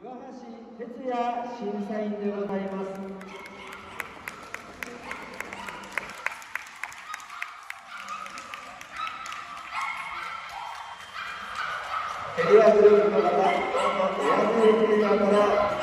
岩橋哲也審査員でございます。エリアグループの方、から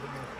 コリ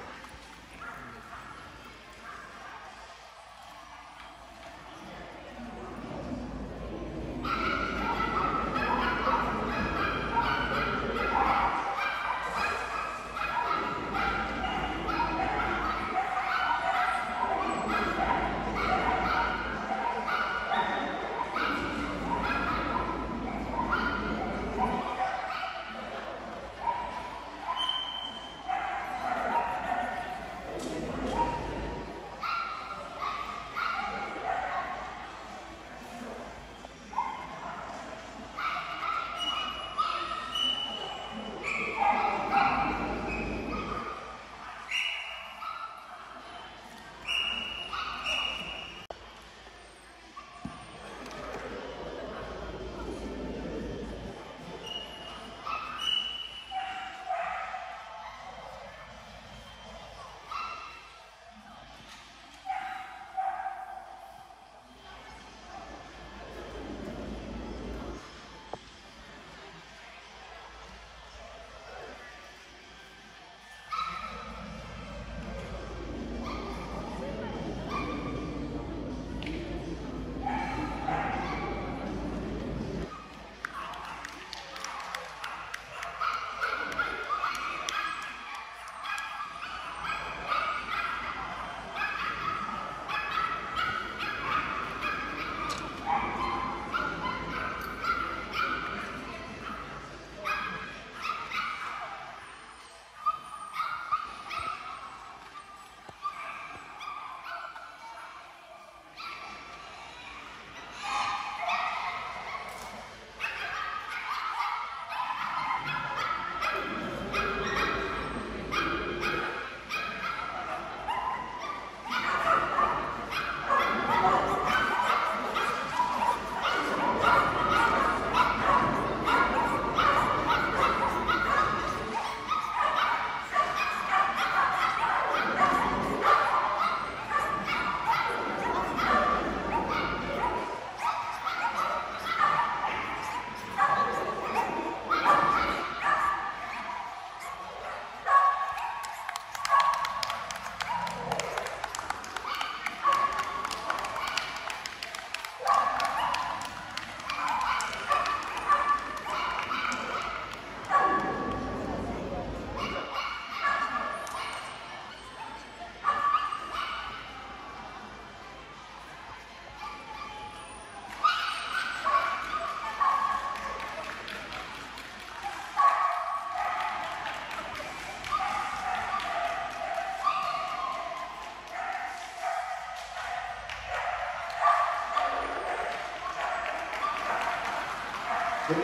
アグ